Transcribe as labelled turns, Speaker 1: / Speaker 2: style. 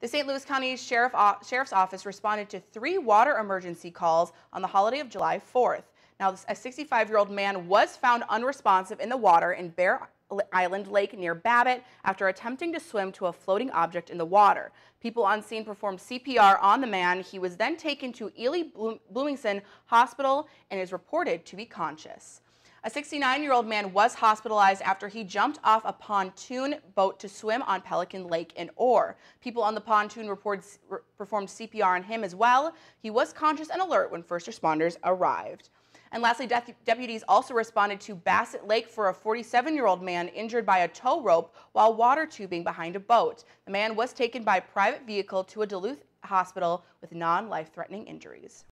Speaker 1: The St. Louis County Sheriff, Sheriff's Office responded to three water emergency calls on the holiday of July 4th. Now, a 65-year-old man was found unresponsive in the water in Bear Island Lake near Babbitt after attempting to swim to a floating object in the water. People on scene performed CPR on the man. He was then taken to Ely Bloomenson Hospital and is reported to be conscious. A 69-year-old man was hospitalized after he jumped off a pontoon boat to swim on Pelican Lake in Orr. People on the pontoon reports, re performed CPR on him as well. He was conscious and alert when first responders arrived. And lastly, de deputies also responded to Bassett Lake for a 47-year-old man injured by a tow rope while water tubing behind a boat. The man was taken by private vehicle to a Duluth hospital with non-life-threatening injuries.